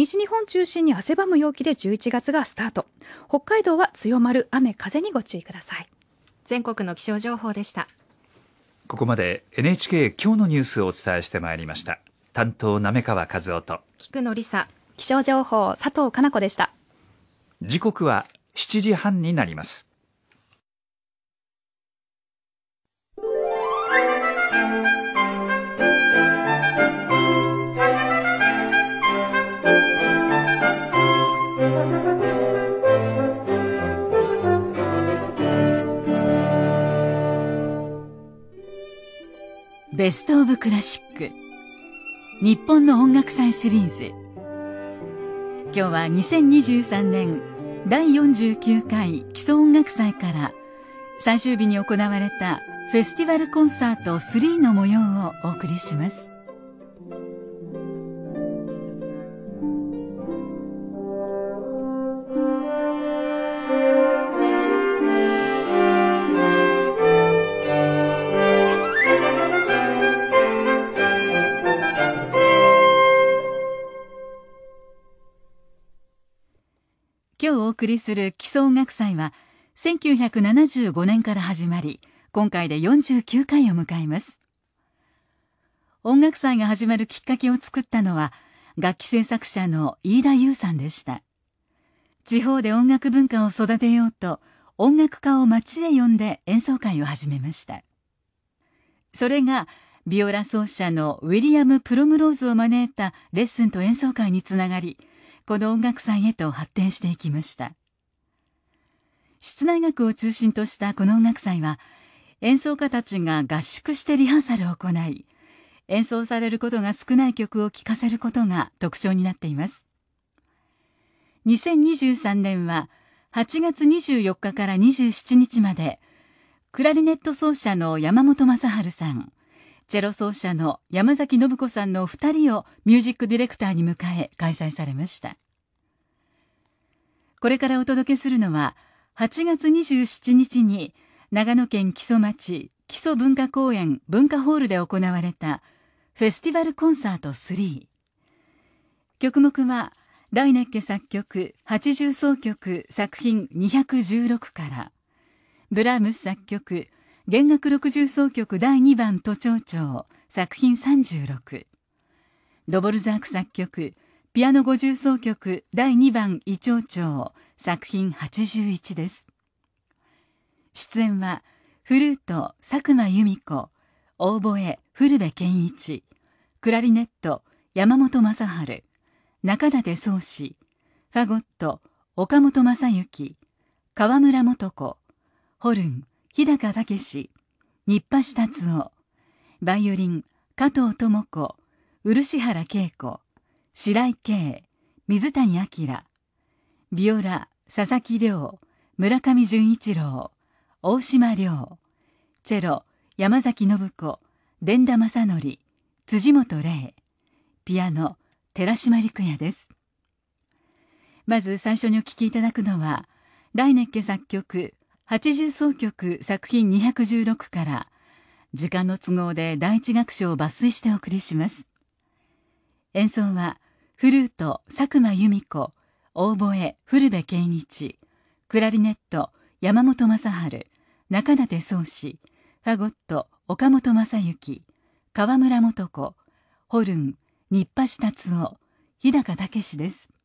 西日本中心に汗ばむ陽気で11月がスタート。北海道は強まる雨風にご注意ください。全国の気象情報でした。ここまで NHK 今日のニュースをお伝えしてまいりました。担当滑川和夫と。菊野梨沙。気象情報佐藤かな子でした。時刻は7時半になりますベスト・オブ・クラシック。日本の音楽祭シリーズ。今日は2023年第49回基礎音楽祭から最終日に行われたフェスティバルコンサート3の模様をお送りします。送りする基礎音楽祭は1975年から始まり今回で49回を迎えます。音楽祭が始まるきっかけを作ったのは楽器制作者の飯田優さんでした。地方で音楽文化を育てようと音楽家を街へ呼んで演奏会を始めました。それがビオラ奏者のウィリアム・プロムローズを招いたレッスンと演奏会につながりこの音楽祭へと発展していきました。室内楽を中心としたこの音楽祭は演奏家たちが合宿してリハーサルを行い演奏されることが少ない曲を聴かせることが特徴になっています。2023年は8月24日から27日までクラリネット奏者の山本正治さんチェロ奏者の山崎信子さんの2人をミュージックディレクターに迎え開催されました。これからお届けするのは8月27日に長野県木曽町木曽文化公園文化ホールで行われたフェスティバルコンサート3曲目はライネッケ作曲80奏曲作品216から。ブラームス作曲弦楽60奏曲第2番都庁長作品36ドボルザーク作曲ピアノ50奏曲第2番異長長作品81です。出演はフルート佐久間由美子オーボエ古部健一クラリネット山本正治中舘宗志ファゴット岡本正幸河村素子ホルン日高武日波下達夫バイオリン加藤智子漆原恵子白井慶水谷明ビオラ佐々木亮村上純一郎大島亮チェロ山崎信子伝田正則辻本玲ピアノ寺島陸也です。まず最初にお聴きいただくのはライネッケ作曲80奏曲作品216から時間の都合で第一楽章を抜粋してお送りします。演奏はフルート佐久間由美子オーボエ古部健一クラリネット山本正治中舘宗志ファゴット岡本正幸河村素子ホルン日波下達夫日高武です。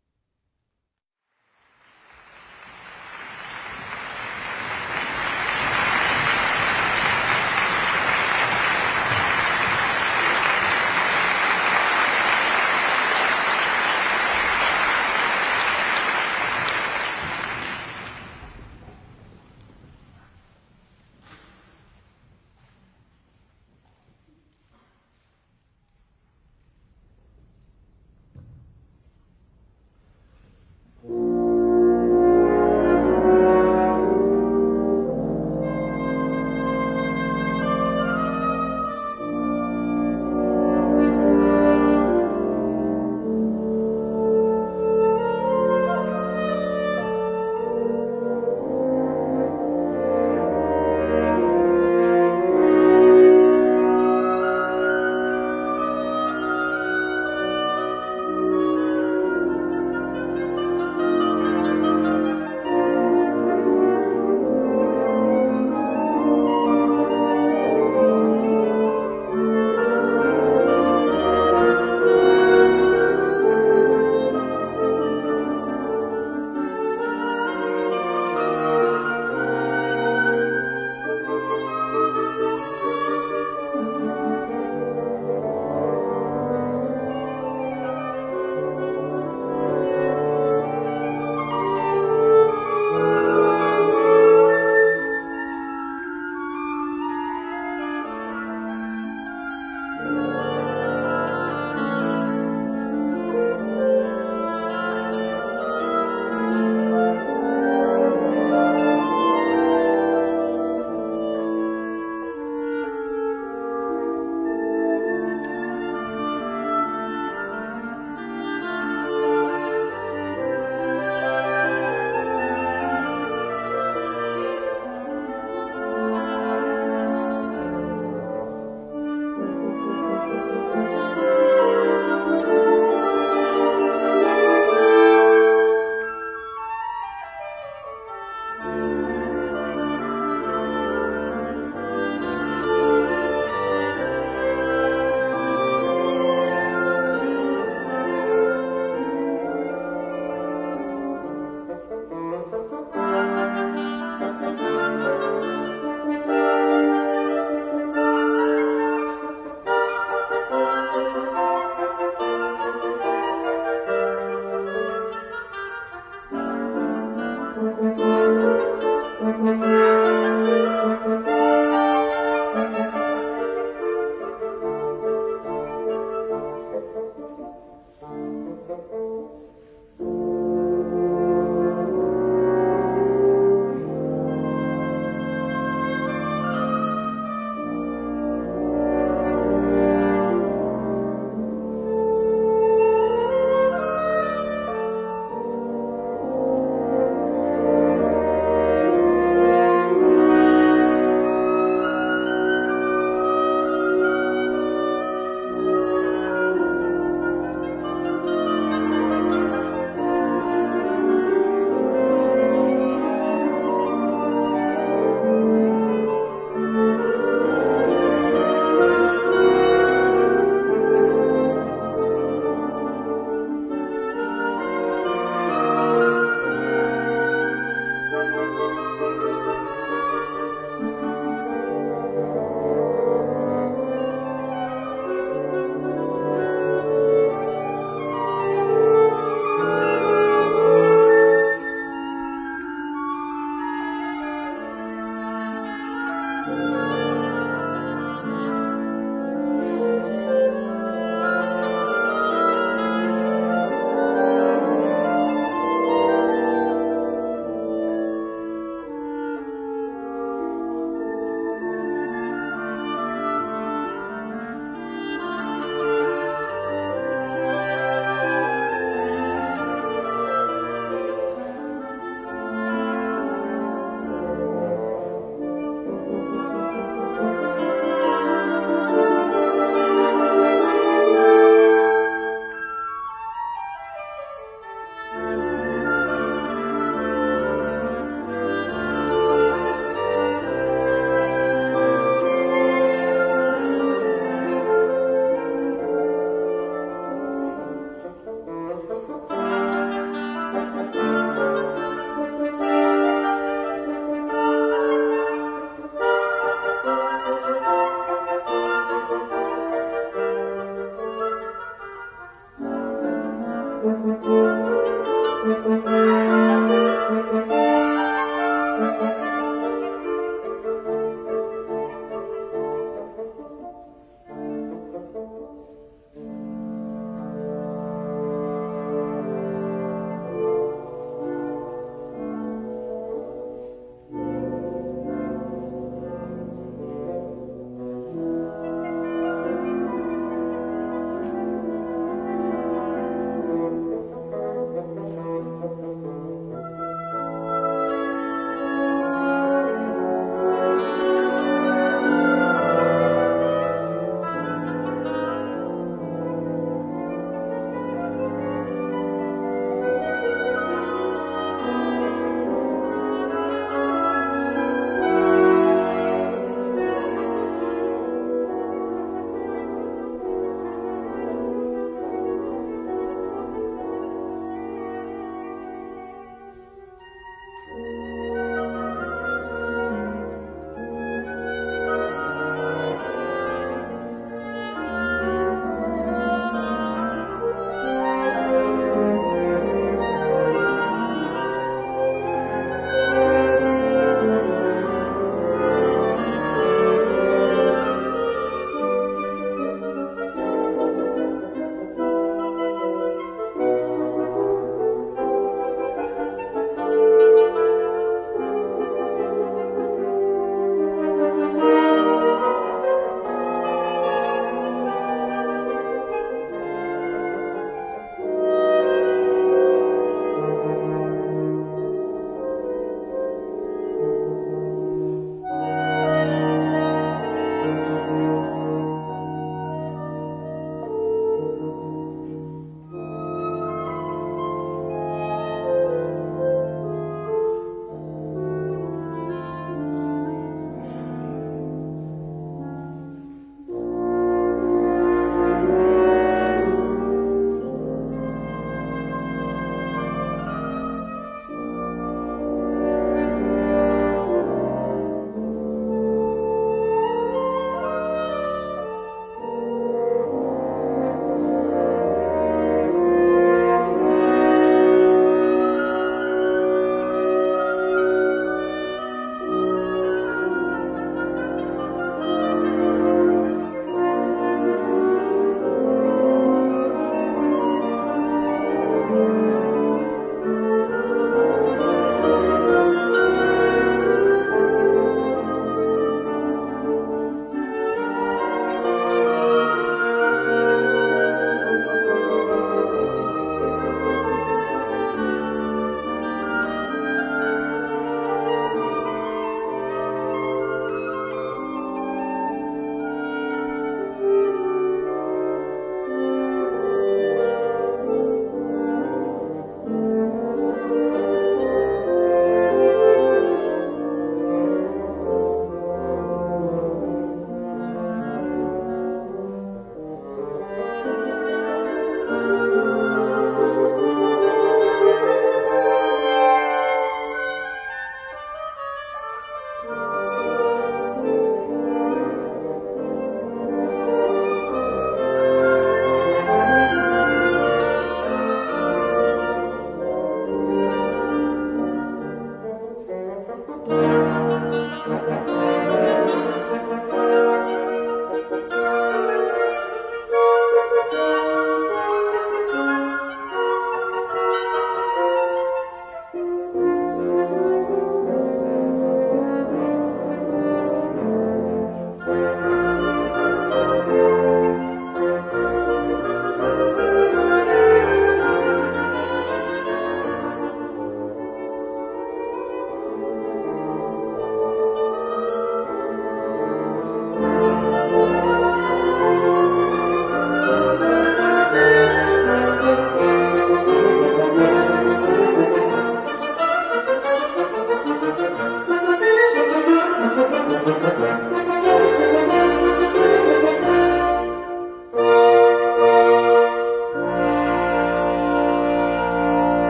Música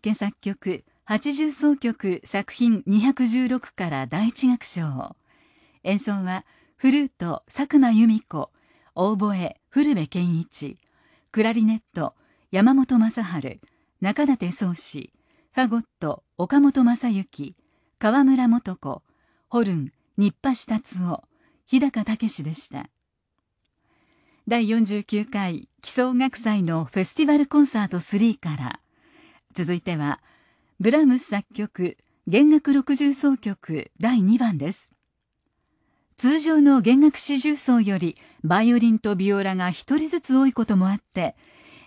家作曲80奏曲作品216から第一楽章。演奏はフルート佐久間由美子オーボエ古部健一クラリネット山本正治中舘宗志ファゴット岡本正幸河村素子ホルン新橋達夫日高武でした。第49回基礎音楽祭のフェスティバルコンサート3から続いてはブラームス作曲弦楽六重奏曲第2番です。通常の弦楽四重奏よりバイオリンとビオラが一人ずつ多いこともあって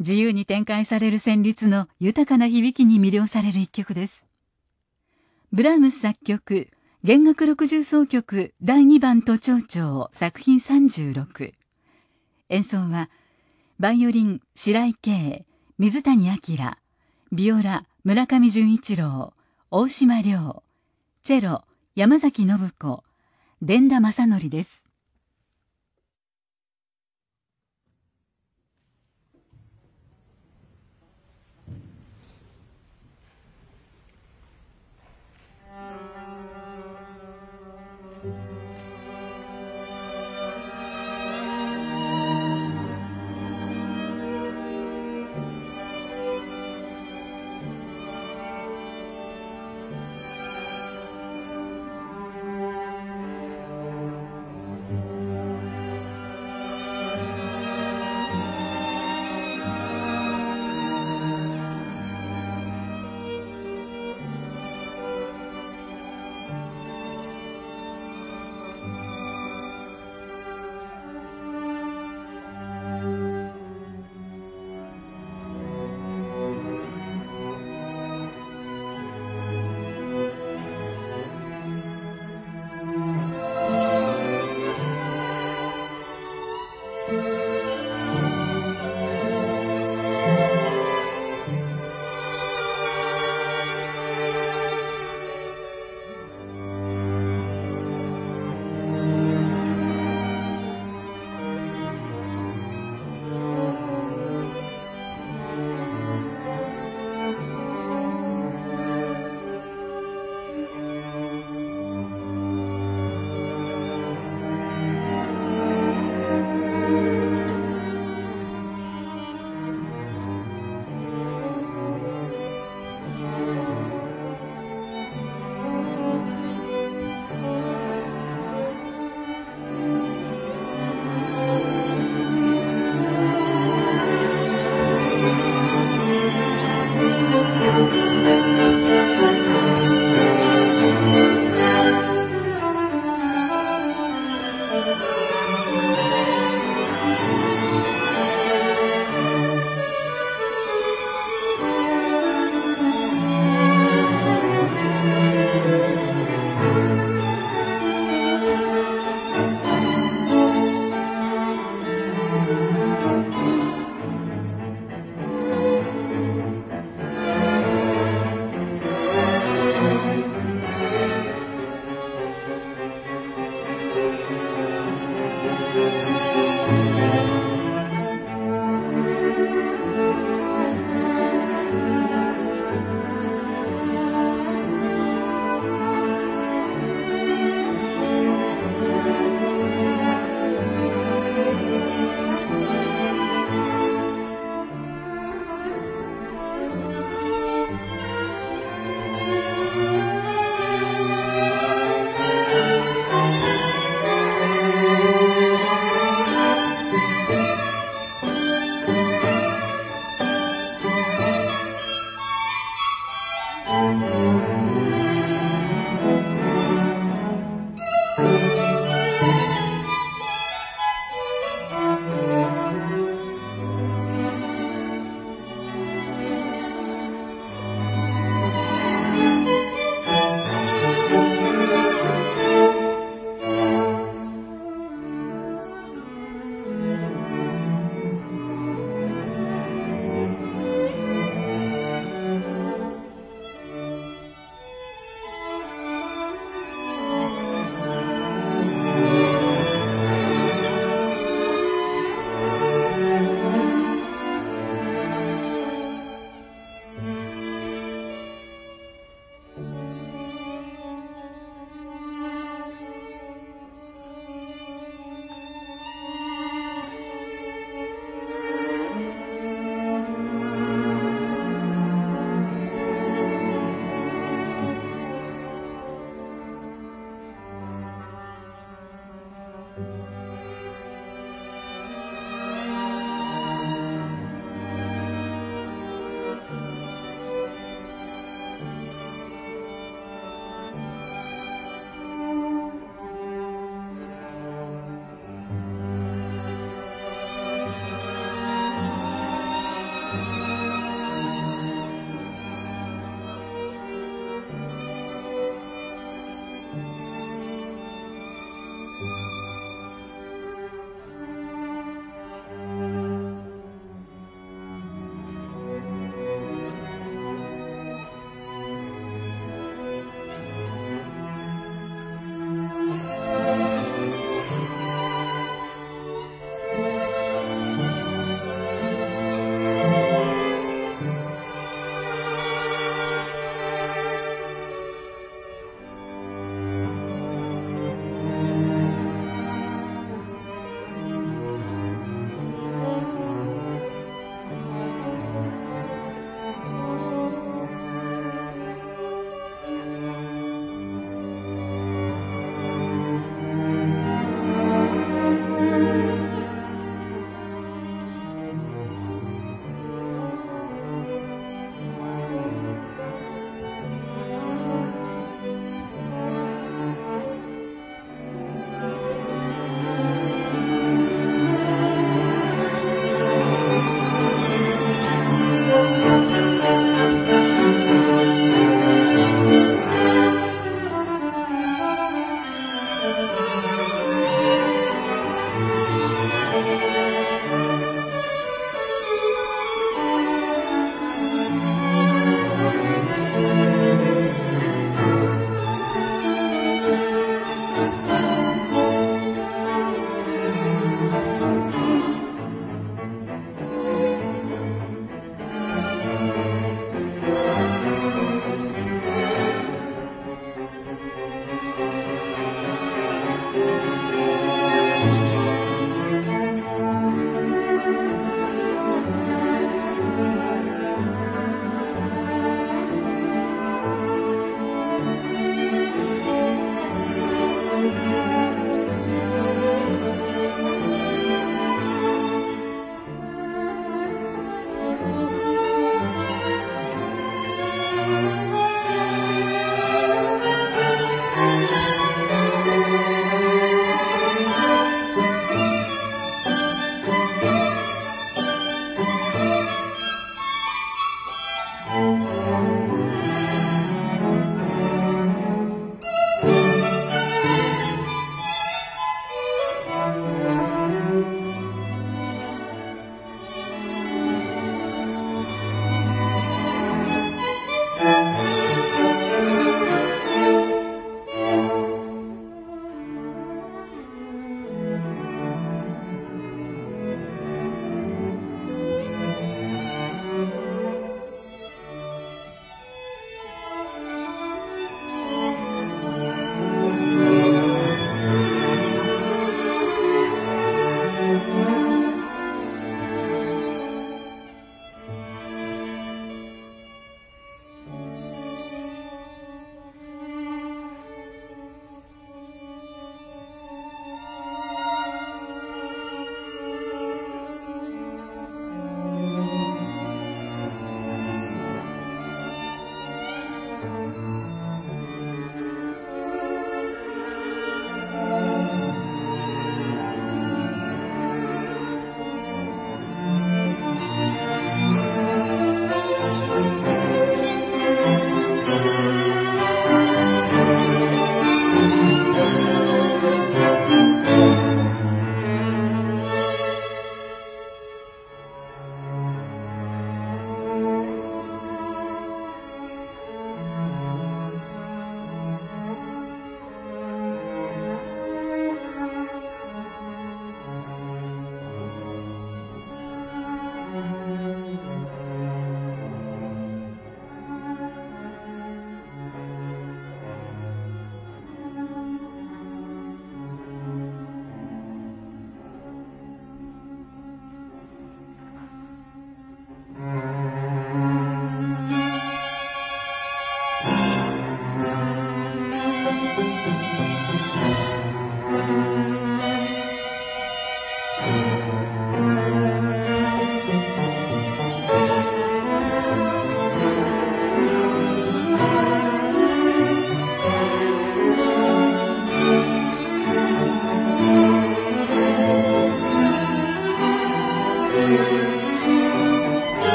自由に展開される旋律の豊かな響きに魅了される一曲です。ブラームス作曲弦楽六重奏曲第2番ト長調作品36演奏はバイオリン白井慶水谷明ビオラ村上純一郎大島亮チェロ山崎信子伝田正則です「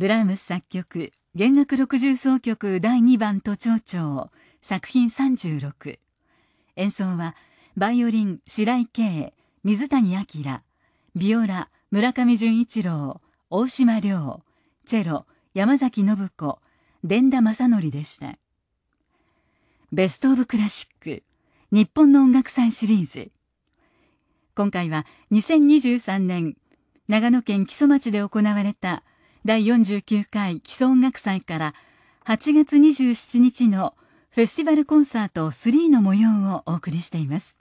ブラームス作曲弦楽六重奏曲第2番都庁長作品36演奏はバイオリン白井慶水谷明ビオラ村上純一郎大島亮チェロ山崎信子伝田正則でした。ベスト・オブ・クラシック日本の音楽祭シリーズ。今回は2023年長野県木曽町で行われた第49回基礎音楽祭から8月27日のフェスティバルコンサート3の模様をお送りしています。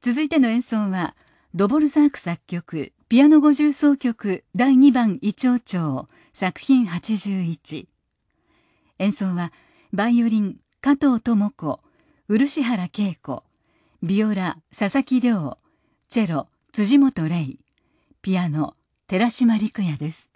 続いての演奏はドボルザーク作曲ピアノ五重奏曲第2番イチョウチ作品81演奏はバイオリン加藤智子漆原恵子ビオラ佐々木亮チェロ辻本玲ピアノ寺島陸也です。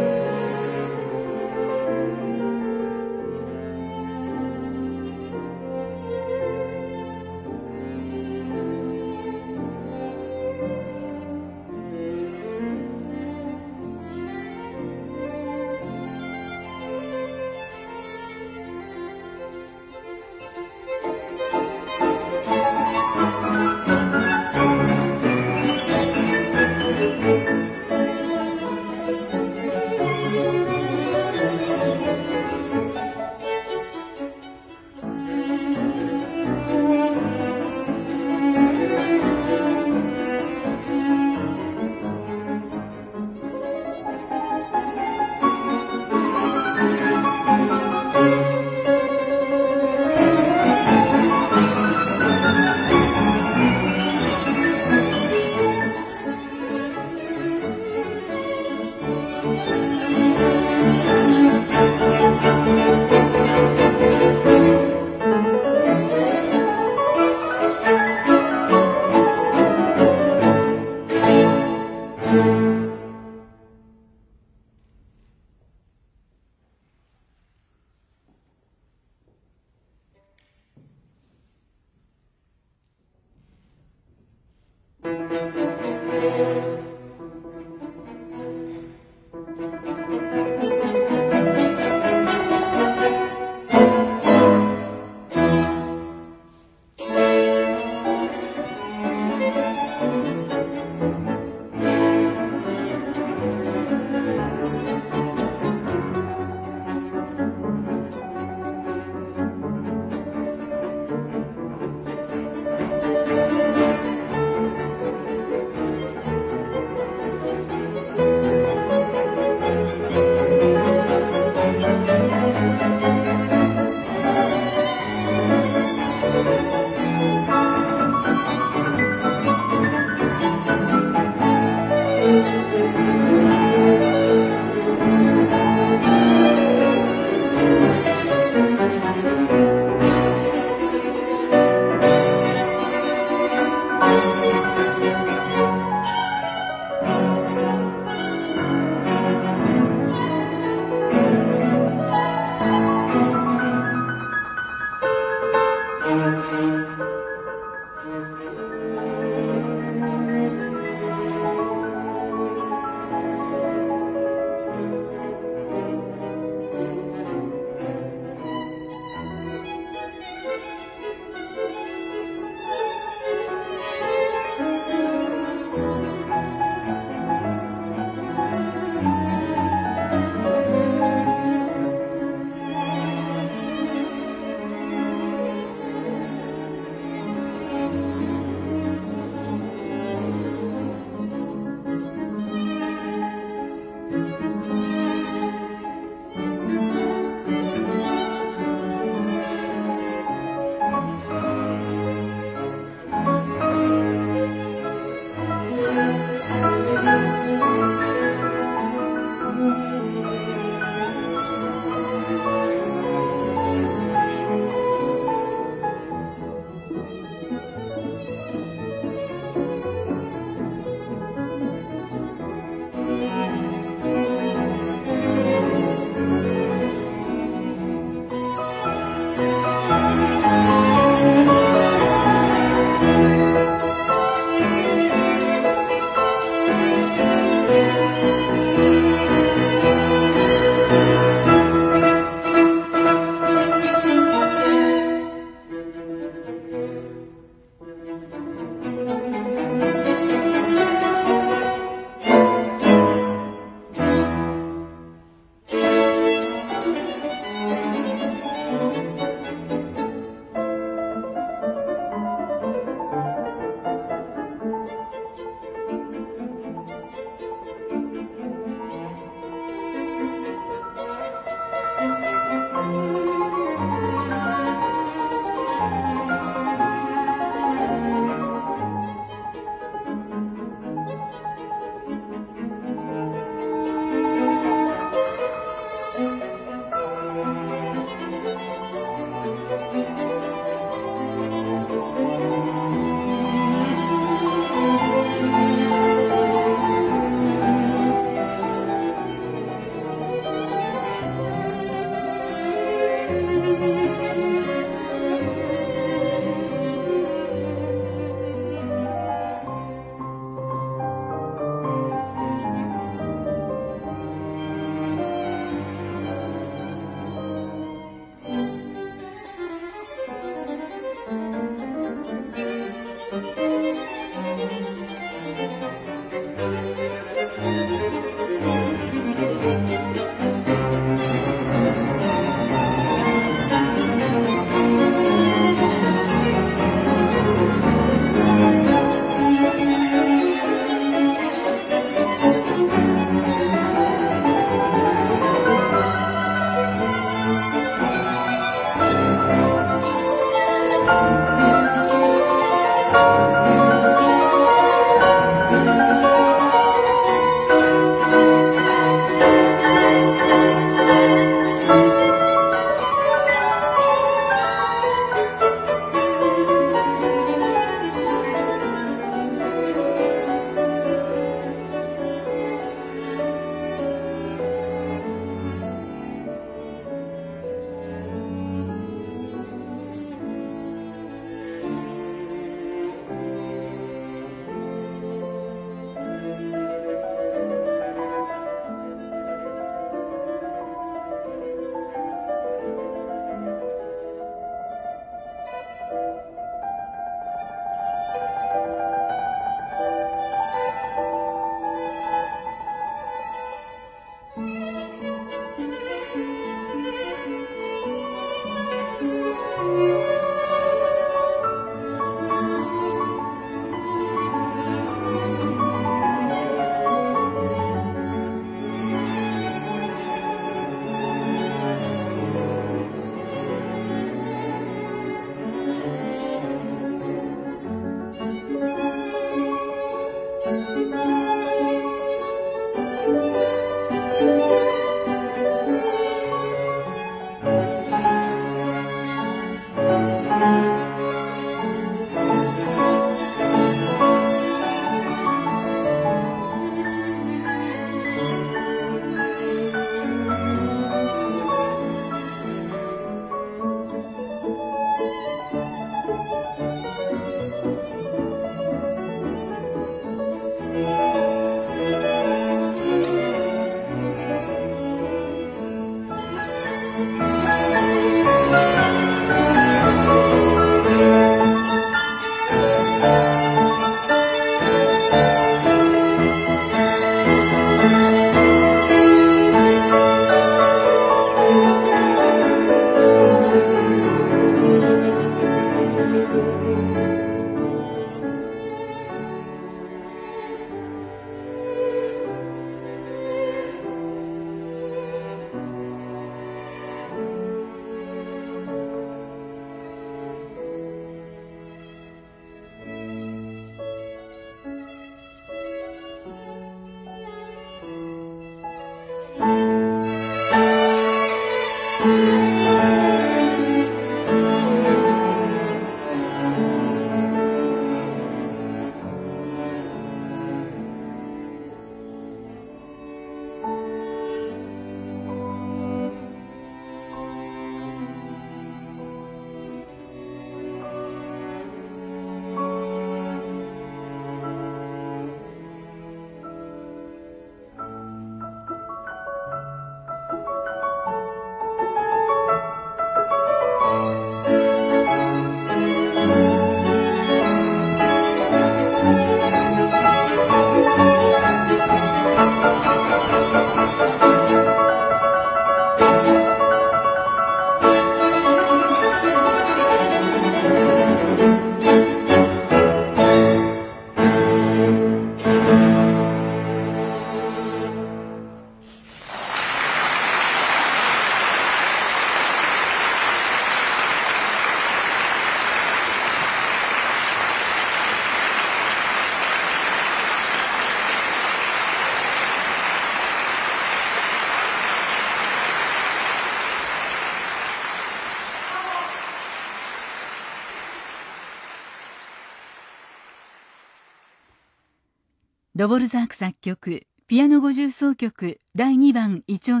ドボルザーク作曲ピアノ五重奏曲第2番異長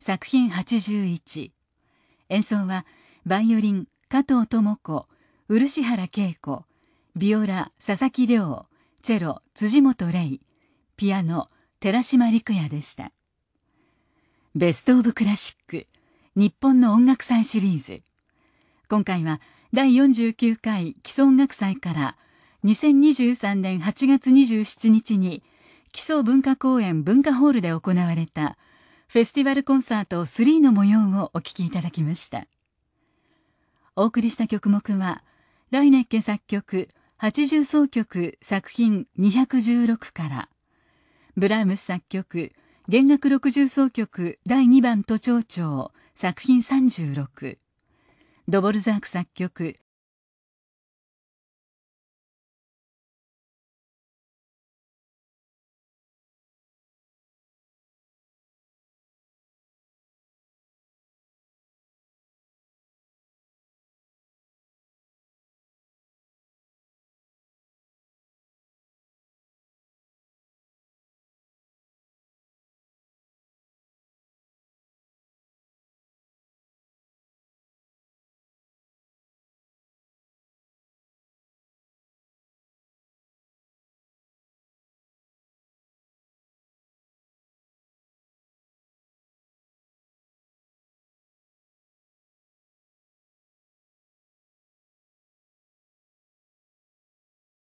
作品81演奏はバイオリン加藤智子漆原恵子ビオラ佐々木亮チェロ辻本玲ピアノ寺島陸也でした。ベスト・オブ・クラシック日本の音楽祭シリーズ。今回は第49回基礎音楽祭から2023年8月27日に基礎文化公園文化ホールで行われたフェスティバルコンサート3の模様をお聴きいただきました。お送りした曲目はライネッケ作曲80奏曲作品216からブラームス作曲弦楽60奏曲第2番都庁長作品36ドボルザーク作曲